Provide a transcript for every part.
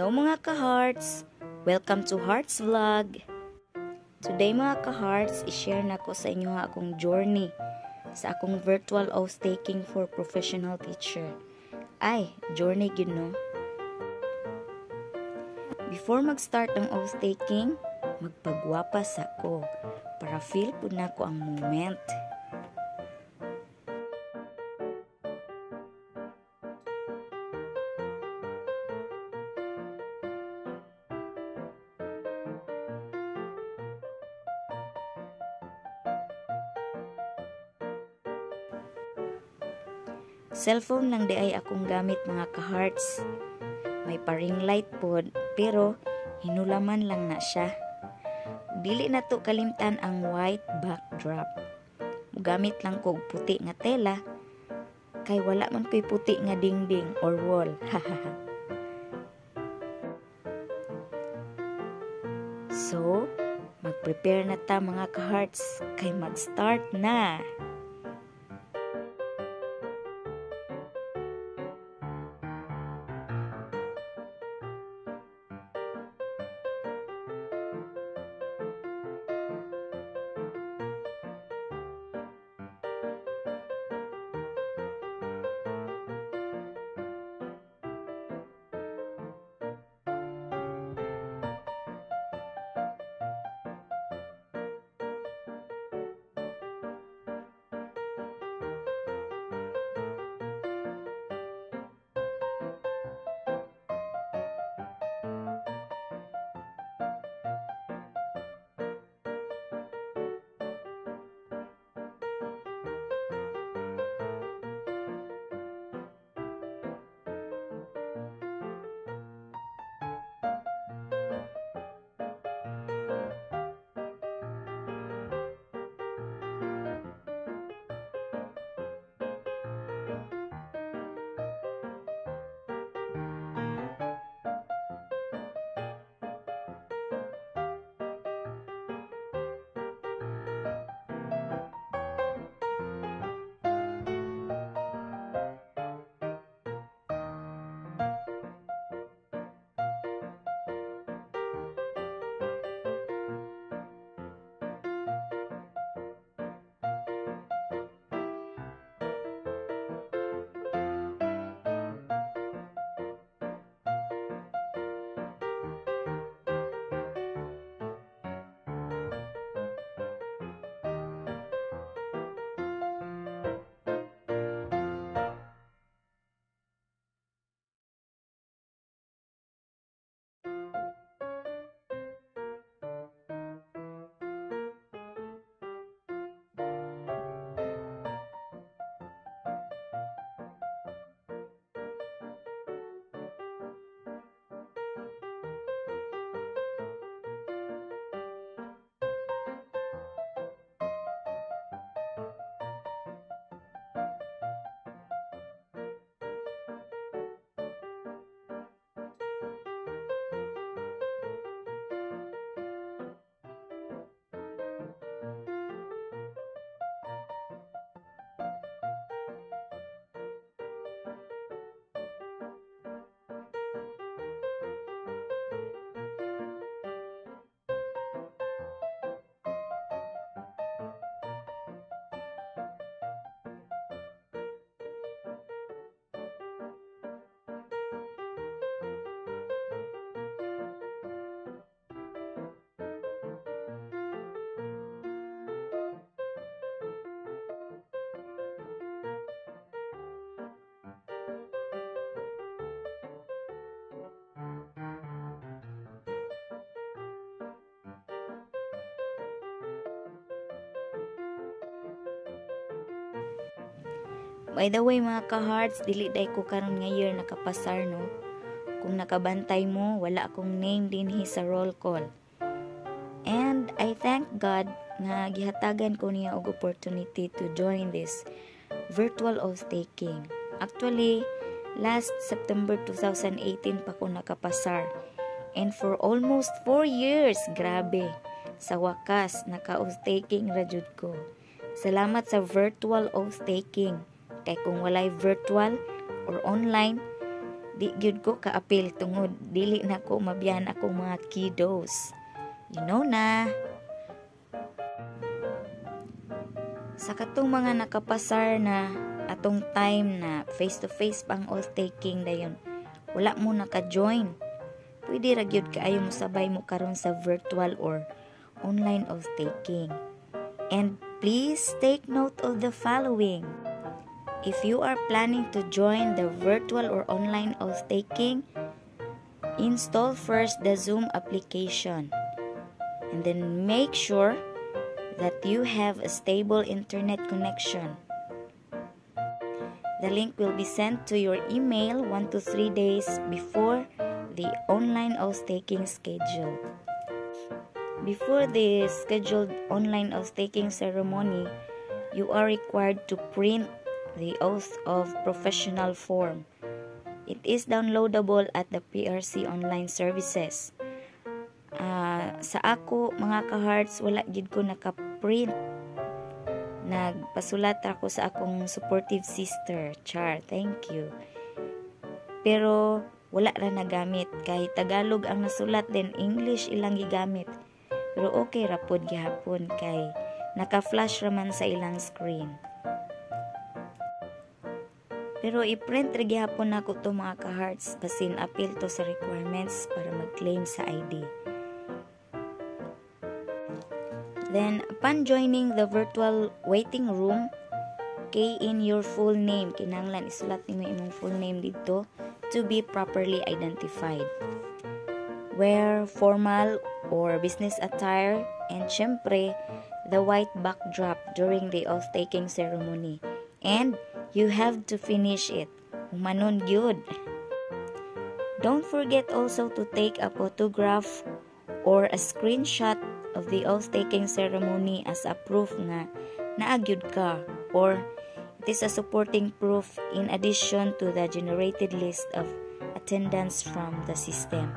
Hello mga ka-hearts! Welcome to Hearts Vlog! Today mga ka-hearts, i-share na ko sa inyo akong journey sa akong virtual oath taking for professional teacher. Ay, journey gid no? Before mag-start ang oath taking, magpagwapas ako para feel po na ko ang moment. Cellphone lang di ay akong gamit mga ka-hearts. May paring light pod, pero hinulaman lang na siya. Dili na to kalimtan ang white backdrop. Gamit lang kog puti nga tela, kay wala man ko'y puti nga dingding or wall. so, mag-prepare na ta mga ka-hearts, kay mag-start na. By the way mga ka-hearts, dili day ko karon nga year nakapasar no. Kung nakabantay mo, wala akong name dinhi sa roll call. And I thank God nga gihatagan ko niya og opportunity to join this virtual oath taking. Actually, last September 2018 pa ko nakapasar. And for almost 4 years, grabe. Sa wakas, naka-oath taking ra ko. Salamat sa virtual oath taking Kay kung walay virtual or online, di gyud ko kaapil tungod dili na ko mabiyan akong mga kiddos. You know na. Sa katong mga nakapasar na atong time na face-to-face pang oath taking dayon, wala mo naka-join. Pwede ra gyud kaayo mo sabay mo karon sa virtual or online oath taking. And please take note of the following. If you are planning to join the virtual or online oath taking, install first the Zoom application and then make sure that you have a stable internet connection. The link will be sent to your email 1 to 3 days before the online oath taking schedule. Before the scheduled online oath taking ceremony, you are required to print the oath of professional form. It is downloadable at the PRC online services. Uh, sa ako, mga ka-hearts, wala gid ko naka-print. Nagpasulat ako sa akong supportive sister, Char. Thank you. Pero wala ra nagamit kay Tagalog ang nasulat then English ilang gigamit. Pero okay ra pod gihapon kay naka-flash raman sa ilang screen. Pero i-print ra gihapon nako to mga ka-hearts basin appeal to sa requirements para mag-claim sa ID. Then, upon joining the virtual waiting room, key in your full name. Kinanglan isulat nimo imong full name dito to be properly identified. Wear formal or business attire and syempre the white backdrop during the oath-taking ceremony. And you have to finish it. Humanon gyud. Don't forget also to take a photograph or a screenshot of the oath-taking ceremony as a proof nga naagyud ka or it is a supporting proof in addition to the generated list of attendance from the system.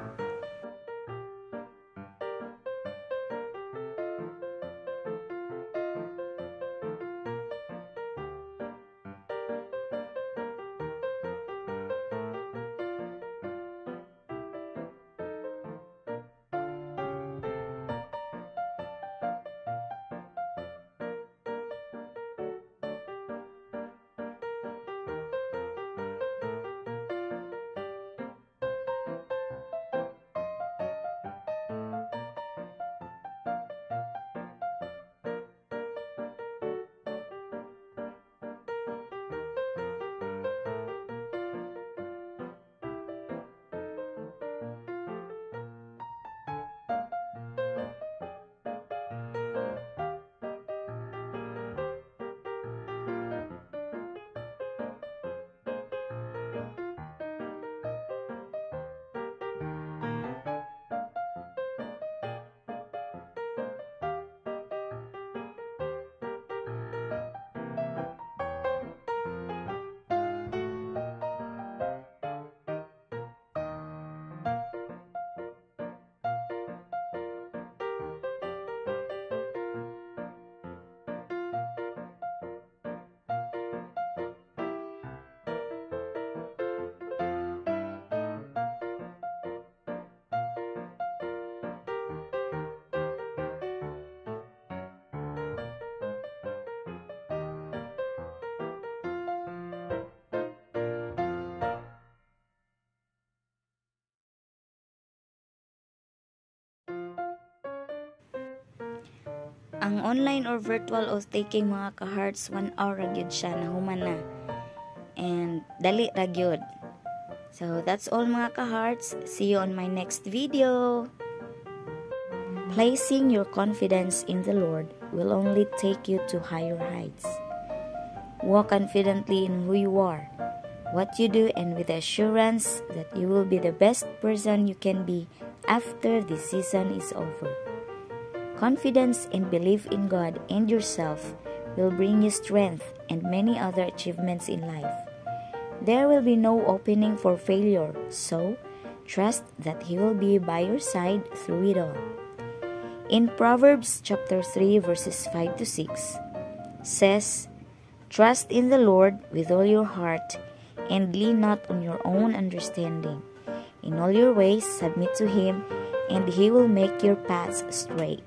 Ang online or virtual oath taking mga ka-hearts, 1 hour ra gyud siya na human na. And dali ra gyud. So that's all mga ka-hearts. See you on my next video. Placing your confidence in the Lord will only take you to higher heights. Walk confidently in who you are, what you do, and with assurance that you will be the best person you can be after this season is over. Confidence and belief in God and yourself will bring you strength and many other achievements in life. There will be no opening for failure, so trust that He will be by your side through it all. In Proverbs chapter 3 verses 5 to 6 says, Trust in the Lord with all your heart and lean not on your own understanding. In all your ways, submit to Him, and He will make your paths straight.